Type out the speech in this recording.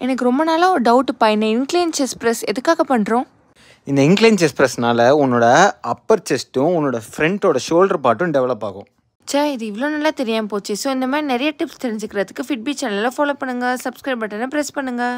எனக்கு ரொம்ப நாளாக ஒரு டவுட்டுப்பா. இந்த இன்க்ளைன் செஸ் ப்ரெஸ் எதுக்காக பண்ணுறோம் இந்த இன்க்ளைன் செஸ்ட் ப்ரெஸ்னால் உன்னோட அப்பர் செஸ்ட்டும் உன்னோட ஃப்ரண்ட்டோட ஷோல்டர் பார்ட்டும் டெவலப் ஆகும். சே இது இவ்வளோ நல்லா தெரியாமல் போச்சு. ஸோ இந்த மாதிரி நிறைய டிப்ஸ் தெரிஞ்சுக்கிறதுக்கு ஃபிட்பி சேனலில் ஃபாலோ பண்ணுங்கள் சப்ஸ்கிரைப் பட்டனை ப்ரெஸ் பண்ணுங்கள்